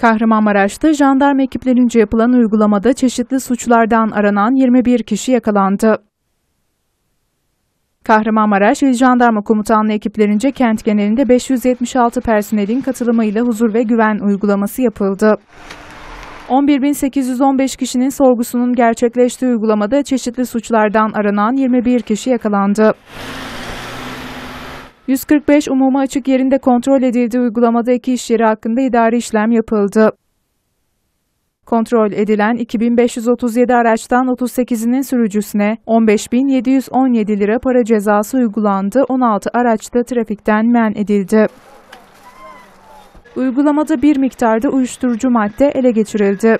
Kahramanmaraş'ta jandarma ekiplerince yapılan uygulamada çeşitli suçlardan aranan 21 kişi yakalandı. Kahramanmaraş İl Jandarma Komutanlığı ekiplerince kent genelinde 576 personelin katılımıyla huzur ve güven uygulaması yapıldı. 11.815 kişinin sorgusunun gerçekleştiği uygulamada çeşitli suçlardan aranan 21 kişi yakalandı. 145 umuma açık yerinde kontrol edildiği uygulamada iki iş yeri hakkında idari işlem yapıldı. Kontrol edilen 2537 araçtan 38'inin sürücüsüne 15.717 lira para cezası uygulandı. 16 araçta trafikten men edildi. Uygulamada bir miktarda uyuşturucu madde ele geçirildi.